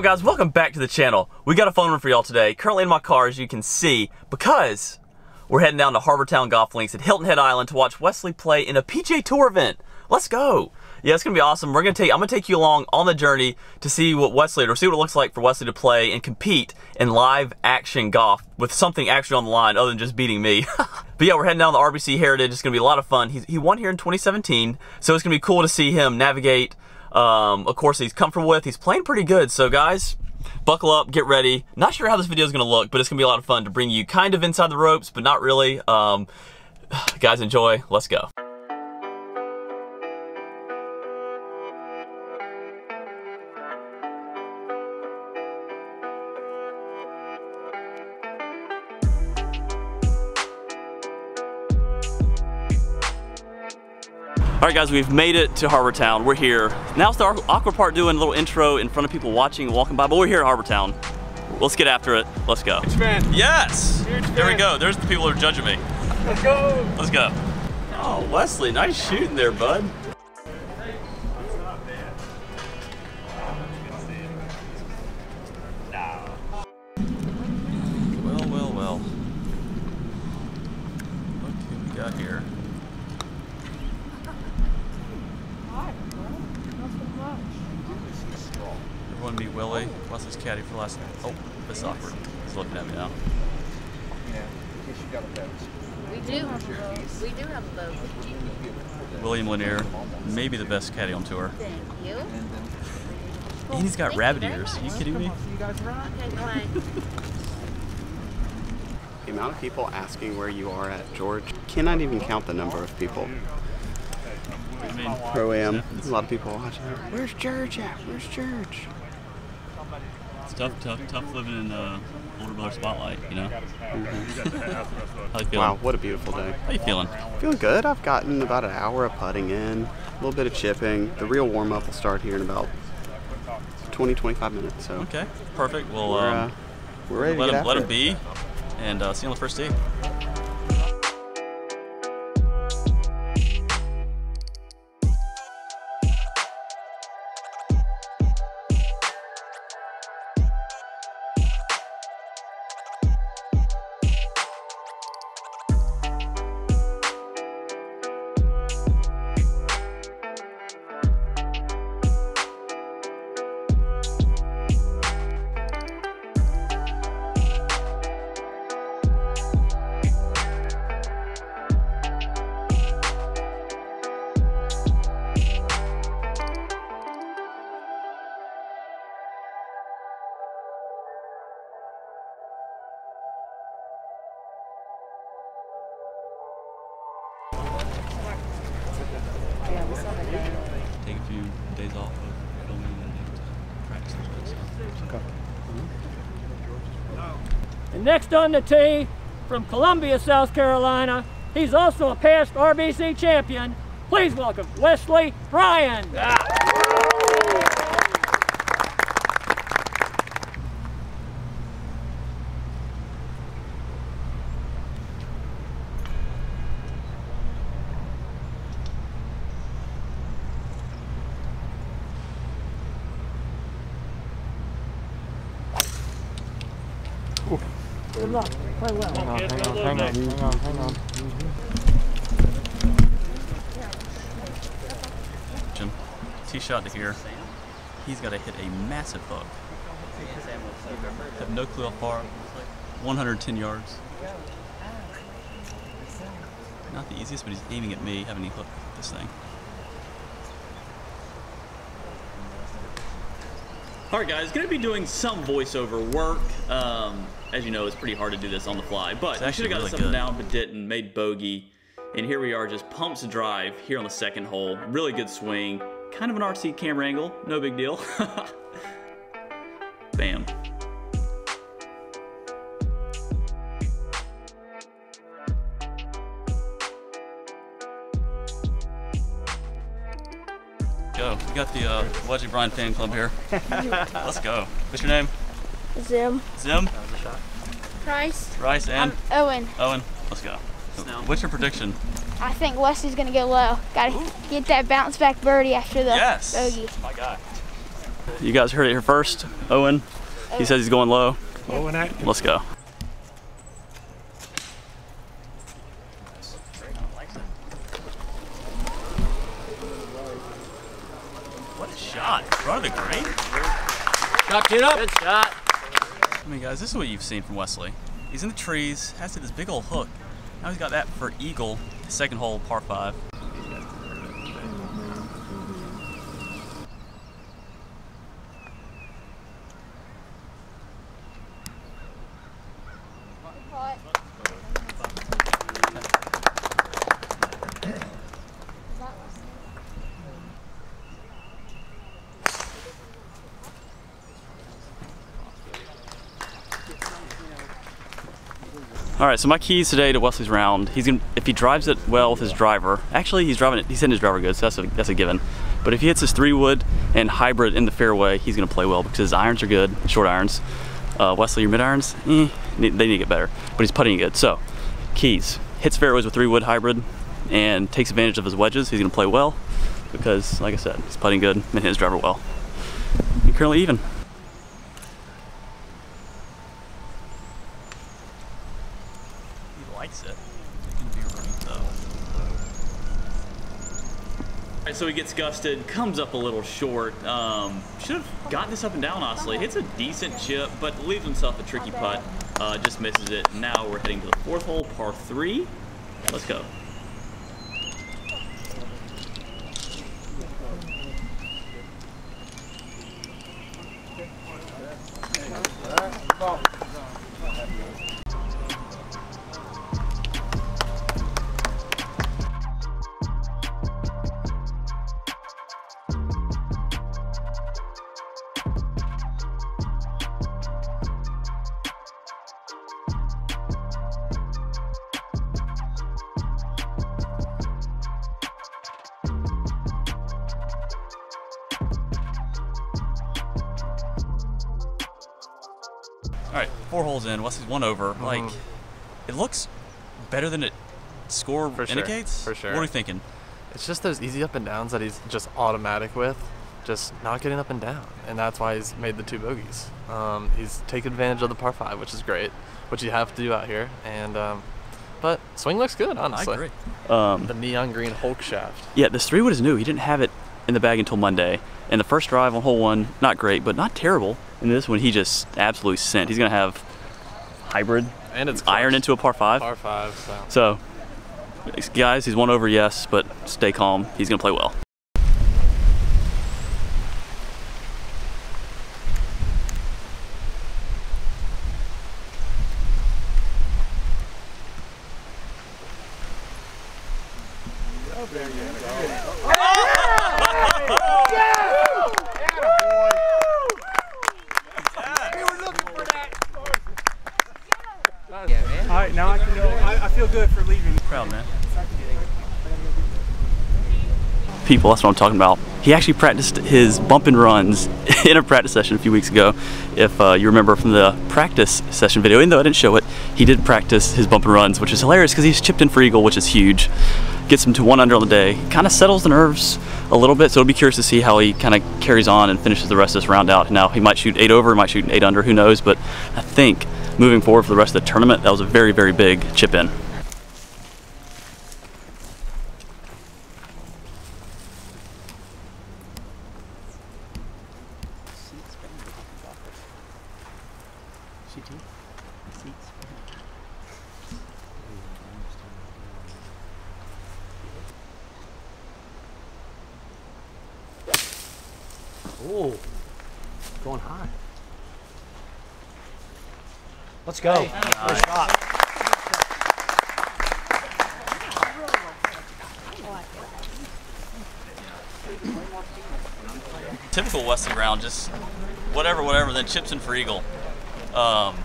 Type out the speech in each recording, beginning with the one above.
up guys, welcome back to the channel. We got a fun one for y'all today. Currently in my car as you can see, because we're heading down to Harbortown Golf Links at Hilton Head Island to watch Wesley play in a PGA Tour event. Let's go. Yeah, it's gonna be awesome. We're gonna take I'm gonna take you along on the journey to see what Wesley or see what it looks like for Wesley to play and compete in live action golf with something actually on the line other than just beating me. but yeah, we're heading down the RBC Heritage. It's gonna be a lot of fun. He won here in 2017, so it's gonna be cool to see him navigate um, of course, he's comfortable with. He's playing pretty good. So, guys, buckle up, get ready. Not sure how this video is going to look, but it's going to be a lot of fun to bring you kind of inside the ropes, but not really. Um, guys, enjoy. Let's go. All right, guys, we've made it to Harbortown. We're here. Now's the awkward part doing a little intro in front of people watching and walking by, but we're here at Harbortown. Let's get after it. Let's go. Huge fan. Yes! Huge There we go. There's the people who are judging me. Let's go. Let's go. Oh, Wesley, nice shooting there, bud. Maybe the best caddy on tour. Thank you. And uh, he's got Thank rabbit very ears. Are you kidding me? Okay. The amount of people asking where you are at, George, cannot even count the number of people. I mean, Pro am. A lot of people watching. Where's George at? Where's George? it's tough, tough, tough living in the older brother spotlight. You know. Mm-hmm. How you feeling? Wow, what a beautiful day. How you feeling? Feeling good. I've gotten about an hour of putting in, a little bit of chipping. The real warm up will start here in about 20, 25 minutes. So Okay, perfect. Well, we're, uh, um, we're ready to let get him let him be, and uh, see you on the first tee. And next on the tee, from Columbia, South Carolina, he's also a past RBC champion. Please welcome Wesley Bryan. Ah. Good luck. Play well. Hang on, hang on, hang on, hang on. Jim, tee shot to here. He's got to hit a massive hook. Have no clue how far. 110 yards. Not the easiest, but he's aiming at me, having me hook this thing. Alright guys, gonna be doing some voiceover work. Um, as you know, it's pretty hard to do this on the fly, but I should have got really something good. down, but didn't. Made bogey. And here we are, just pumps drive here on the second hole. Really good swing. Kind of an RC camera angle, no big deal. Bam. Go. We got the uh, Wedgie Bryan fan club here. Let's go. What's your name? Zim. Zim, Price. Rice, and I'm Owen. Owen. Let's go. What's your prediction? I think Wesley's gonna go low. Gotta get that bounce back birdie after the Yes. bogey. My guy. You guys heard it here first. Owen, he says he's going low. Owen Atkins. Let's go. What a shot. Front of the green. Chopped it up. Good shot. I mean, guys, this is what you've seen from Wesley. He's in the trees, has to this big old hook. Now he's got that for eagle, second hole, par five. All right, so my keys today to Wesley's round. He's gonna if he drives it well with his driver. Actually, he's driving it. He's hitting his driver good, so that's a that's a given. But if he hits his three wood and hybrid in the fairway, he's gonna play well because his irons are good, short irons. Uh, Wesley, your mid irons, eh, they need to get better. But he's putting good. So, keys hits fairways with three wood hybrid and takes advantage of his wedges. He's gonna play well because, like I said, he's putting good and hitting his driver well. And currently even. He likes it. It can be right though. All right, so he gets gusted, comes up a little short. Um, should have gotten this up and down, honestly. Hits a decent chip, but leaves himself a tricky putt. Uh, just misses it. Now we're heading to the fourth hole, par three. Let's go. Four holes in. Wesley's one over. Like, it looks better than it score For sure, indicates. for sure. What are you thinking? It's just those easy up and downs that he's just automatic with, just not getting up and down, and that's why he's made the two bogeys. Um, he's taken advantage of the par five, which is great, which you have to do out here. And um, but swing looks good, honestly. I agree. Um, The neon green Hulk shaft. yeah, this three wood is new. He didn't have it in the bag until Monday. And the first drive on hole one, not great, but not terrible. And this one, he just absolutely sent. He's gonna have hybrid And it's iron into a par five. par five. So So, guys, he's one over, yes, but stay calm. He's gonna play well. All right, now I can go. I, I feel good for leaving. Proud, man. People, that's what I'm talking about. He actually practiced his bump and runs in a practice session a few weeks ago. If uh, you remember from the practice session video, even though I didn't show it, he did practice his bump and runs, which is hilarious because he's chipped in for eagle, which is huge. Gets him to one under on the day, kind of settles the nerves a little bit. So it'll be curious to see how he kind of carries on and finishes the rest of this round out. Now he might shoot eight over, he might shoot an eight under, who knows? But I think moving forward for the rest of the tournament, that was a very, very big chip in. Let's go. First shot. typical Wesley round, just whatever, whatever, then chips in for eagle. Um,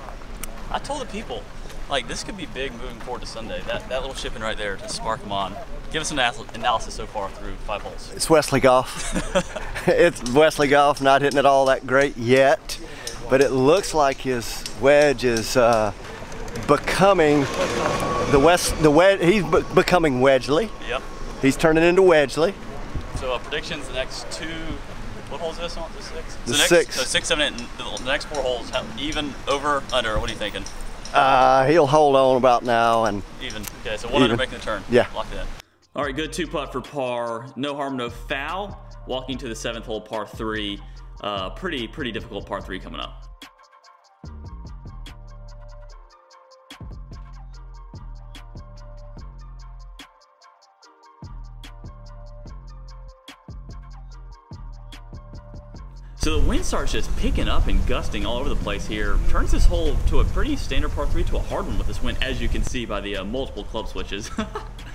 I told the people, like, this could be big moving forward to Sunday. That, that little chip in right there to spark them on. Give us an analysis- analysis so far through five holes. It's Wesley Golf. it's Wesley Golf, not hitting it all that great yet, but it looks like his wedge is uh, becoming the West. The wedge. He's be- becoming Wedgley. Yep. He's turning into Wedgley. So uh, predictions the next two, what hole is this on? The six? The so next, six. So six, seven, eight, and the next four holes, how, even, over, under, what are you thinking? Uh, he'll hold on about now and Even. Okay, so one under Even. making the turn. Yeah. Lock that. All right, good two putt for par. No harm, no foul. Walking to the seventh hole, par three. Uh, pretty, pretty difficult par three coming up. So the wind starts just picking up and gusting all over the place here. Turns this hole to a pretty standard par three to a hard one with this wind, as you can see by the uh, multiple club switches.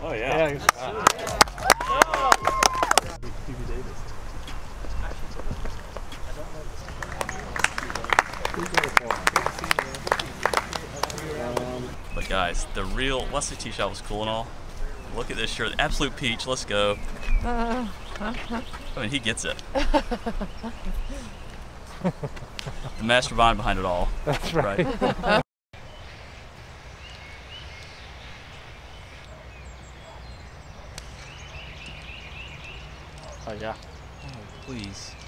Oh yeah. But guys, the real Wesley Tee shot was cool and all. Look at this shirt, absolute peach. Let's go. I mean, he gets it. the mastermind behind it all. That's right. Oh please.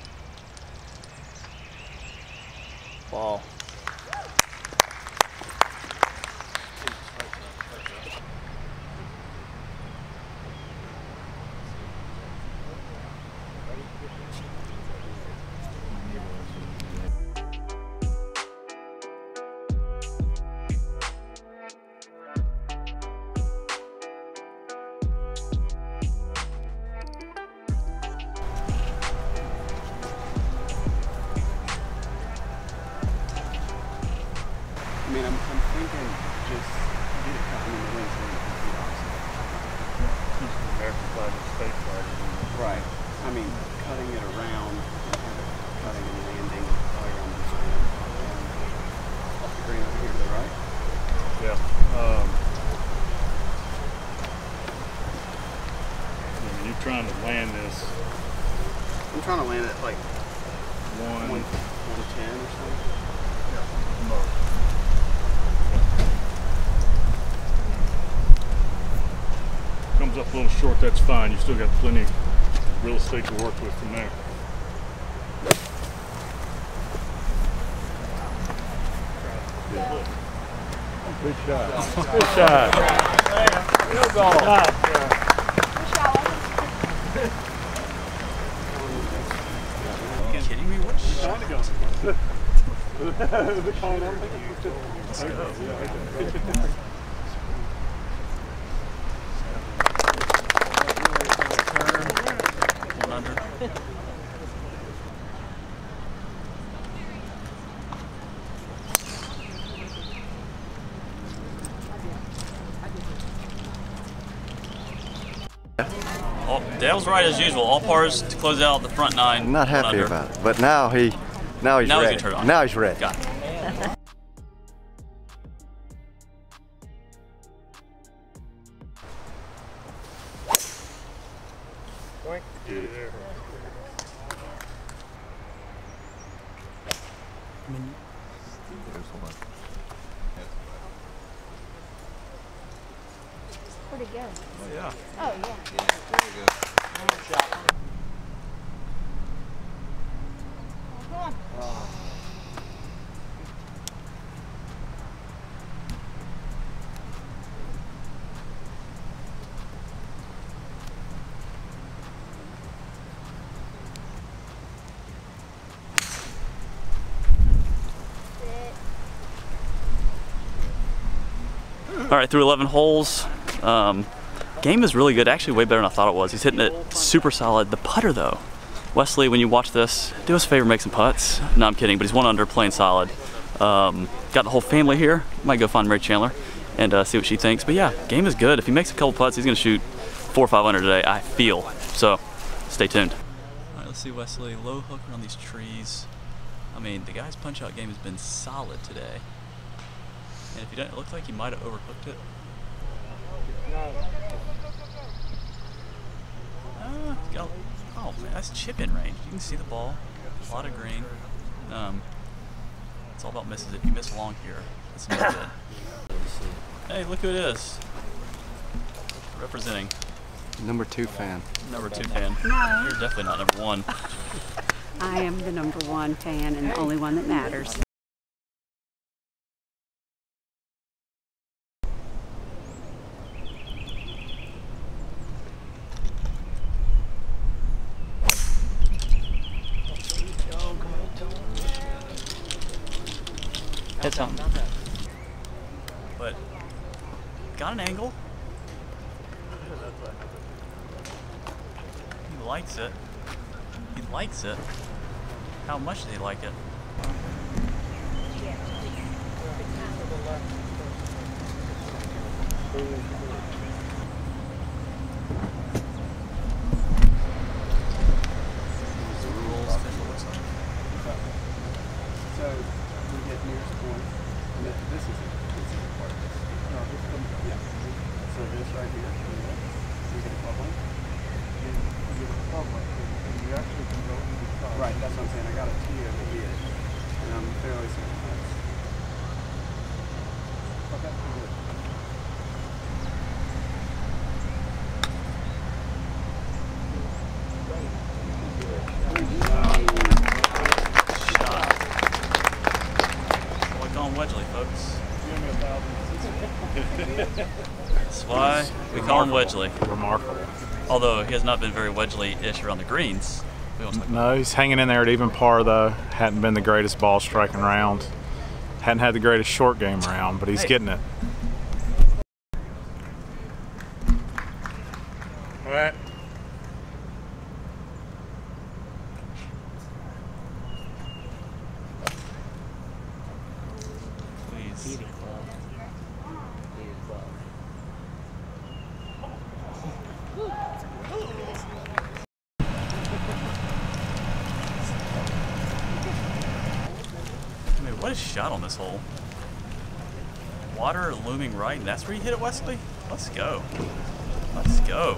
This I'm trying to land it like one. 1, 110 or something. Comes up a little short, that's fine. You still got plenty of real estate to work with from there. Good shot. Good shot. Good ball. Are you kidding me? What shot? Oh, Dale's right as usual. All pars to close out the front nine. I'm not happy about it. But now he, now he's Now ready. gonna turn on. Now he's ready. Got it. All right, through 11 holes. Um, game is really good. Actually, way better than I thought it was. He's hitting it super solid. The putter, though. Wesley, when you watch this, do us a favor, make some putts. No, I'm kidding, but he's one under, playing solid. Um, got the whole family here. Might go find Mary Chandler and uh, see what she thinks. But yeah, game is good. If he makes a couple putts, he's to shoot four or five under today, I feel. So stay tuned. All right, let's see Wesley. Low hook around these trees. I mean, the guy's punch out game has been solid today. And if you don't, it looks like you might have overcooked it. Uh, got, oh man, that's chip in range. You can see the ball. A lot of green. Um, it's all about misses. If you miss long here, that's no good. Hey, look who it is. Representing Number two fan. number two fan. No. You're definitely not number one. I am the number one fan and the only one that matters. Hit something. But got an angle. He likes it. He likes it. How much does he like it? So we get nearest point, and this this is it. This is the part of this. No, this comes, yeah. So this right here, you get a bubbling. You you get a bubbling. And you actually can go inside. Right, that's what I'm saying. I got a T over here, and I'm fairly certain that's. But that's pretty good. That's why we call him Wedgley, folks. That's why we call him Wedgley. Remarkable. Although he has not been very Wedgley-ish around the greens. We No, he's hanging in there at even par though. Hadn't been the greatest ball striking round. Hadn't had the greatest short game round, but he's Hey. getting it. All right. Please. I mean, what a shot on this hole. Water looming right, and that's where you hit it, Wesley? Let's go. Let's go.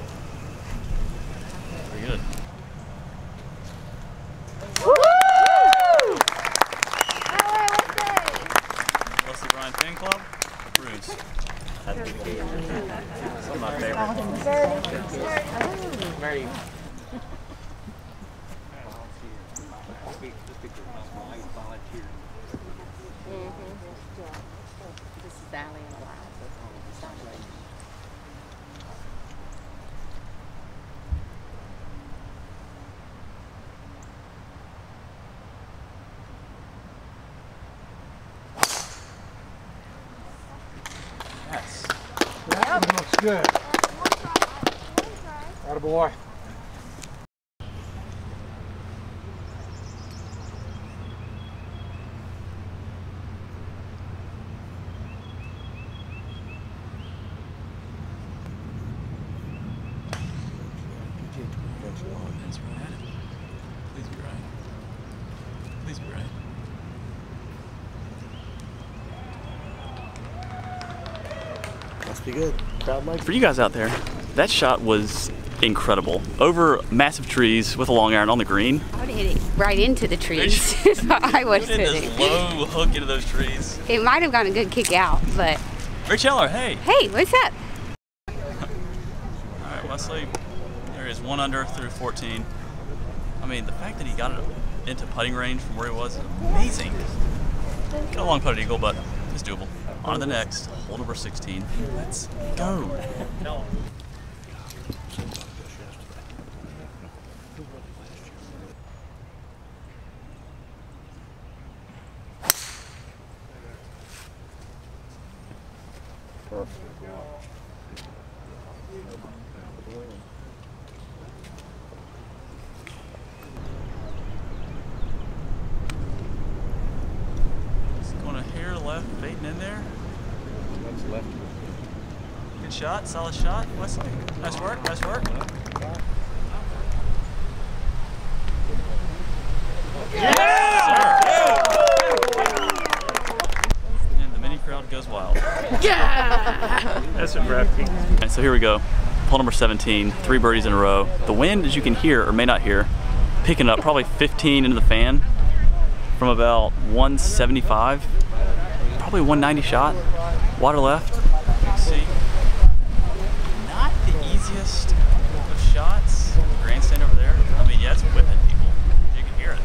Pretty good. Wesley Bryan Fan Club? Bruce. Some of my favorites. Very. This is Allie and Eliza. Sorry. Yes. That looks good. Atta boy. That's right. Please be right. Please be right. Must be good. Crowd likes For you guys out there, that shot was incredible. Over massive trees with a long iron on the green. I would have hit it right into the trees. I was Did this low hook into those trees. It might have gotten a good kick out, but Rich Eller, hey. hey, what's up? All right, Wesley. There is one under through 14. I mean, the fact that he got it into putting range from where he was is amazing. Got a long putted eagle, but it's doable. On to the next, hole number 16. Let's go. Just going a hair left, fading in there. That's left. Good shot, solid shot, Wesley. Nice work, nice work. And the mini crowd goes wild. Yeah! That's a DraftKings. And so here we go. hole number 17, three birdies in a row. The wind, as you can hear or may not hear, picking up probably 15 into the fan from about 175, probably 190 shot. Water left. You can see. Not the easiest of shots. Grandstand over there. I mean, yeah, it's whipping people. You can hear it.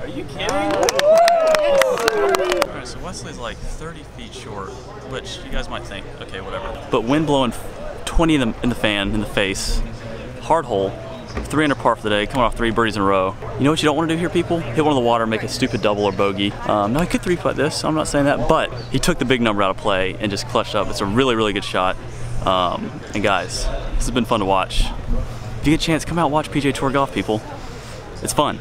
Are you kidding? Alright, so Wesley's like 30 feet short, which you guys might think, okay, whatever. But wind blowing 20 in the, in the fan, in the face, hard hole, 300 par for the day, coming off three birdies in a row. You know what you don't want to do here, people? Hit one in the water, make a stupid double or bogey. Um, no, he could three putt this, I'm not saying that, but he took the big number out of play and just clutched up. It's a really, really good shot. Um, and guys, this has been fun to watch. If you get a chance, come out watch PGA Tour Golf, people. It's fun.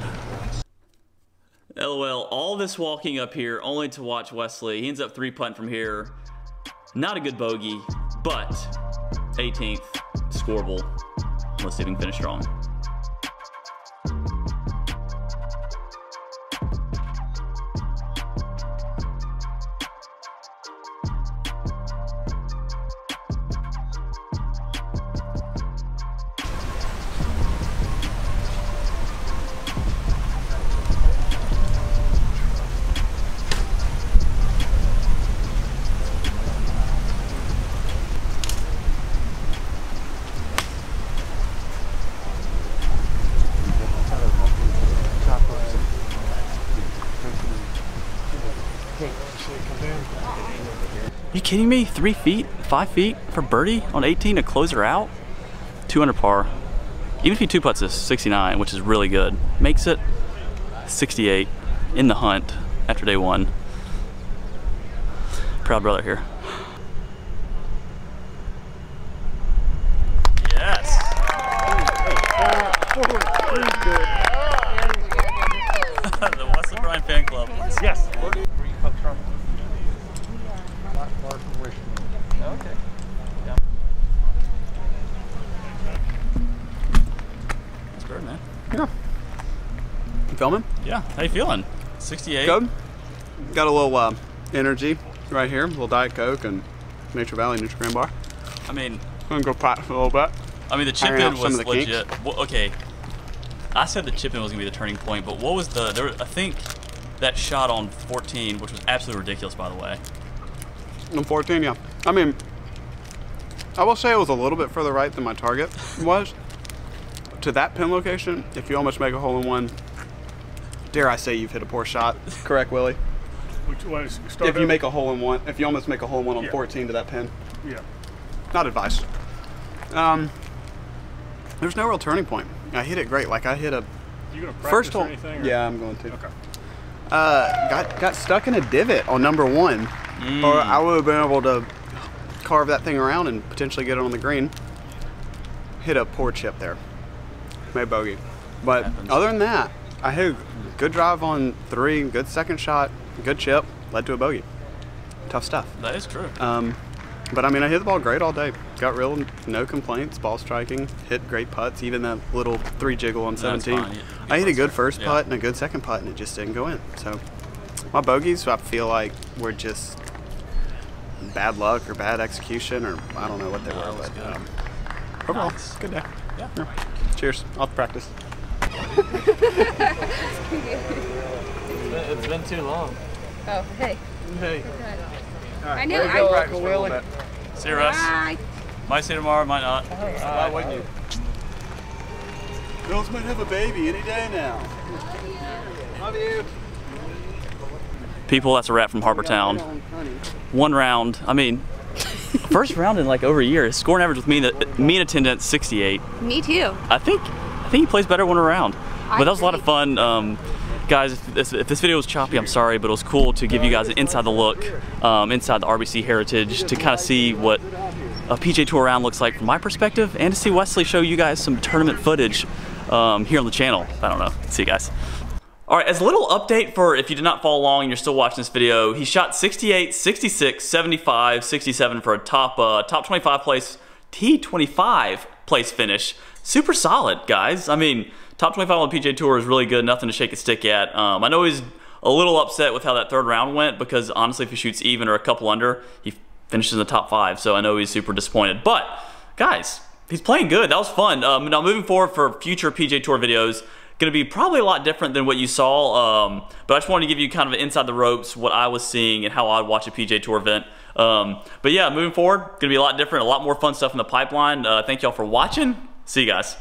LOL, all this walking up here only to watch Wesley. He ends up three putting from here. Not a good bogey, but 18th, scoreable. Let's see if we can finish strong. Kidding me? Three feet, five feet for birdie on 18 to close her out? 200 par. Even if he two putts this, 69, which is really good. Makes it 68 in the hunt after day one. Proud brother here. Yes. the Wesley Bryan fan club. Yes. Okay. That's good, man. Yeah. You filming? Yeah. How you feeling? 68. Good. Got a little uh, energy right here. A little Diet Coke and Nature Valley Nutri-Grain bar. I mean, I'm gonna go practice a little bit. I mean, the chip in was of the kinks. legit. Well, okay, I said the chip in was gonna be the turning point, but what was the? There, I think that shot on 14, which was absolutely ridiculous, by the way. I'm 14, yeah. I mean, I will say it was a little bit further right than my target was. to that pin location, if you almost make a hole in one, dare I say you've hit a poor shot. Correct, Willie? Which If you over? make a hole in one, if you almost make a hole in one on Yeah. 14 to that pin. Yeah. Not advice. Um, there's no real turning point. I hit it great. Like I hit a You gonna practice first hole. anything? or- Yeah, I'm going to. Okay. Uh, got got stuck in a divot on number one, or I would have been able to carve that thing around and potentially get it on the green. Hit a poor chip there. Made bogey. But other than that, I hit a good drive on three, good second shot, good chip, led to a bogey. Tough stuff. That is true. Um, but I mean, I hit the ball great all day. Got real no complaints. Ball striking, hit great putts. Even that little three jiggle on 17. fine. I hit a good first yeah. putt and a good second putt, and it just didn't go in. So my bogeys, I feel like were just bad luck or bad execution, or I don't know what they were. But um, overall, Nice. good day. Yeah. Cheers. Off practice. It's been too long. Oh, hey. Hey. I knew Way to I go, would. practice for a bit. See you, Russ. Bye. Might see you tomorrow, might not. Why wouldn't you? Girls might have a baby any day now. Love you. People, that's a wrap from Harbor Town. One round. I mean, first round in like over a year. His scoring average with me, the mean attendance 68. Me too. I think I think he plays better one around. But that was a lot of fun. Um, guys, if this, if this video was choppy, I'm sorry, but it was cool to give you guys an inside the look, um, inside the RBC heritage, to kind of see what a PGA Tour round looks like from my perspective, and to see Wesley show you guys some tournament footage um, here on the channel. I don't know. See you guys. All right, as a little update for if you did not follow along and you're still watching this video, he shot 68, 66, 75, 67 for a top uh, top 25 place, T25 place finish. Super solid, guys. I mean, top 25 on the PGA Tour is really good, nothing to shake a stick at. Um, I know he's a little upset with how that third round went because honestly, if he shoots even or a couple under, he finishes in the top five. So I know he's super disappointed. But guys, he's playing good. That was fun. Um, now moving forward for future PGA Tour videos, going to be probably a lot different than what you saw. Um, but I just wanted to give you kind of inside the ropes, what I was seeing and how I'd watch a PGA Tour event. Um, but yeah, moving forward, going to be a lot different, a lot more fun stuff in the pipeline. Uh, thank y'all for watching. See you guys.